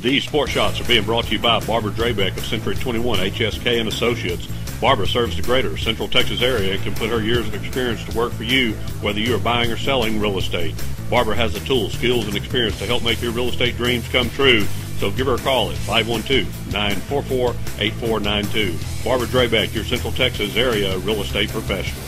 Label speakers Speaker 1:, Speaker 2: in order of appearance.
Speaker 1: These sports shots are being brought to you by Barbara Drabeck of Century 21 HSK and Associates. Barbara serves the greater Central Texas area and can put her years of experience to work for you, whether you are buying or selling real estate. Barbara has the tools, skills, and experience to help make your real estate dreams come true. So give her a call at 512-944-8492. Barbara Drabeck, your Central Texas area real estate professional.